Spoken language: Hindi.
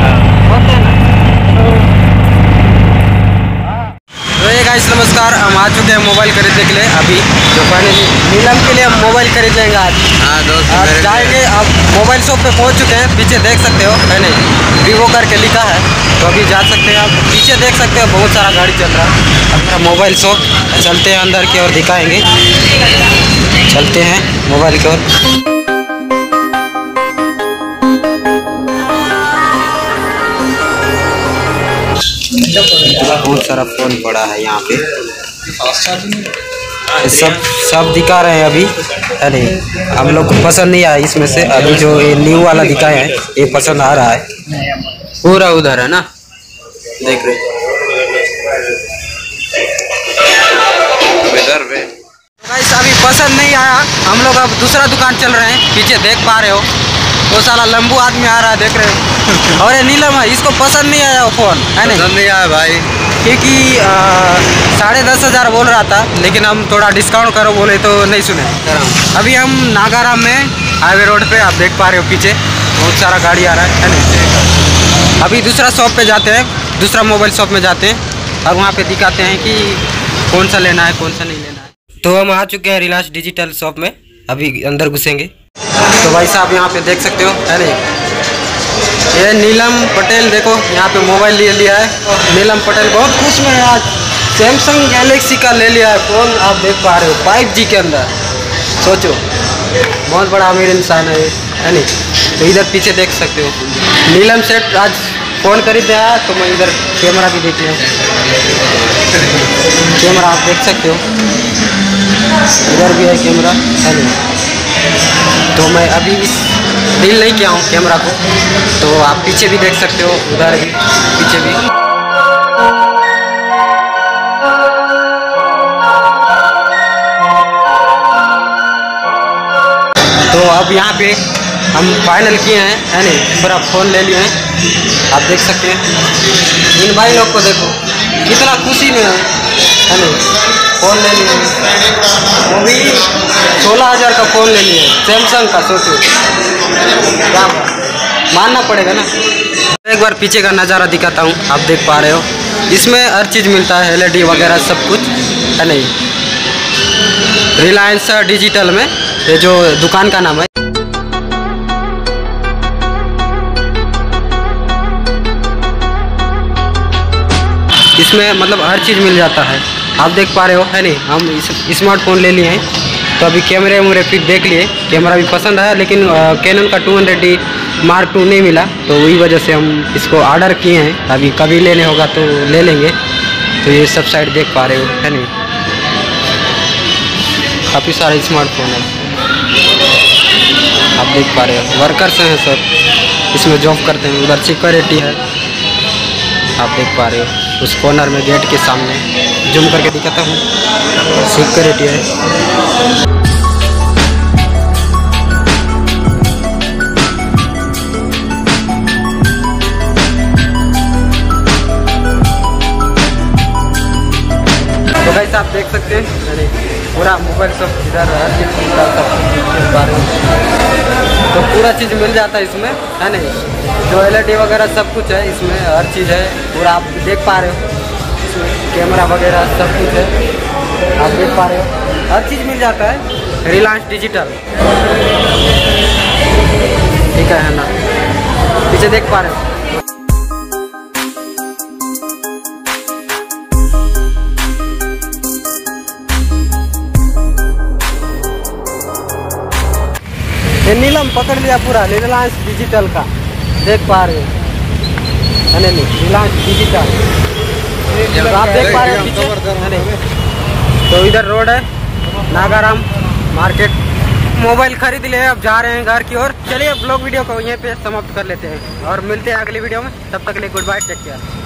हाँ। दोस्त हाँ, मेरे के लिए। अभी दोपहर नीलम के लिए हम मोबाइल खरीद लेंगे आज। हाँ दोस्त जाएँगे आप मोबाइल शॉप पे पहुँच चुके हैं पीछे देख सकते हो है नहीं? वीवो करके लिखा है तो अभी जा सकते हैं आप। पीछे देख सकते हो बहुत सारा गाड़ी चल रहा है। अपना मोबाइल शॉप चलते हैं अंदर की ओर, दिखाएँगे। चलते हैं मोबाइल की ओर। बहुत सारा फ़ोन पड़ा है यहाँ पे। सब सब दिखा रहे हैं अभी। अरे, हम लोग को पसंद नहीं आया इसमें से। अभी जो ये न्यू वाला दिखाए हैं, ये पसंद आ रहा है। पूरा उधर है ना? देख रहे इधर पे गाइस अभी पसंद नहीं आया। हम लोग अब दूसरा दुकान चल रहे हैं। पीछे देख पा रहे हो। वो साला लंबू आदमी आ रहा है देख रहे हो। और ये नीलम है इसको पसंद नहीं आया वो फ़ोन है नहीं? पसंद नहीं आया भाई। क्योंकि साढ़े दस हज़ार बोल रहा था लेकिन हम थोड़ा डिस्काउंट करो बोले तो नहीं सुने। अभी हम नागाराम में हाईवे रोड पे आप देख पा रहे हो पीछे बहुत सारा गाड़ी आ रहा है है नहीं? अभी दूसरा शॉप पे जाते हैं दूसरा मोबाइल शॉप में जाते हैं और वहाँ पे दिखाते हैं कि कौन सा लेना है, कौन सा नहीं लेना है। तो हम आ चुके हैं रिलायंस डिजिटल शॉप में, अभी अंदर घुसेंगे। तो भाई साहब, यहाँ पे देख सकते हो, है नहीं? ये नीलम पटेल, देखो, यहाँ पे मोबाइल ले लिया है। नीलम पटेल, बहुत खुश में है आज। सैमसंग गैलेक्सी का ले लिया है फ़ोन, आप देख पा रहे हो फाइव जी के अंदर। सोचो, बहुत बड़ा अमीर इंसान है ये, है नहीं? तो इधर पीछे देख सकते हो। नीलम सेट आज फ़ोन खरीद आया तो मैं इधर कैमरा भी देख लिया। कैमरा आप देख सकते हो। इधर भी है कैमरा है तो मैं अभी डील नहीं किया हूँ कैमरा को। तो आप पीछे भी देख सकते हो, उधर भी, पीछे भी। तो अब यहाँ पे हम फाइनल किए हैं, है नहीं? पूरा फ़ोन ले लिए हैं। आप देख सकते हैं। इन भाई लोग को देखो, कितना खुशी में है है नहीं? फ़ोन ले लिए वो भी सोलह हज़ार का फ़ोन ले लिए सैमसंग का, सोचो। क्या मानना पड़ेगा ना। एक बार पीछे का नज़ारा दिखाता हूँ, आप देख पा रहे हो। इसमें हर चीज़ मिलता है एल वगैरह सब कुछ, है नहीं? रिलायंस डिजिटल में, ये जो दुकान का नाम है। इसमें मतलब हर चीज़ मिल जाता है। आप देख पा रहे हो, है नहीं? हम इस स्मार्टफ़ोन ले लिए हैं। तो अभी कैमरे वैमरे फिर देख लिए। कैमरा भी पसंद आया, लेकिन कैनन का 200 हंड्रेड डी मार्क टू नहीं मिला। तो वही वजह से हम इसको ऑर्डर किए हैं। अभी कभी लेने होगा तो ले लेंगे। तो ये सब साइड देख पा रहे हो, है नहीं? काफ़ी सारे स्मार्टफ़ोन है। आप देख पा रहे हो। वर्कर्स हैं सब इसमें जॉब करते हैं। उधर सिक्योरिटी है। आप देख पा रहे हो उस कॉर्नर में गेट के सामने। जूम करके दिखाता हूँ। सिक्योरिटी है। तो गाइस आप देख सकते हैं पूरा मोबाइल सब इधर तो पूरा चीज़ मिल जाता है इसमें, है नहीं जो एल वगैरह सब कुछ है, इसमें हर चीज़ है। पूरा आप देख पा रहे हो। कैमरा वगैरह सब कुछ है। आप देख पा रहे हो। हर चीज़ मिल जाता है। Reliance Digital. ठीक है ना? पीछे देख पा रहे हो। नीलम पकड़ लिया पूरा, रिलायंस डिजिटल का। देख पा रहे है। नहीं नहीं रिलायंस डिजिटल तो आप देख पा रहे हैं पीछे तो इधर रोड है नागाराम मार्केट मोबाइल खरीद लिए अब जा रहे हैं घर की ओर चलिए ब्लॉग वीडियो को यहीं पे समाप्त कर लेते हैं और मिलते हैं अगली वीडियो में तब तक के लिए गुड बाय टेक केयर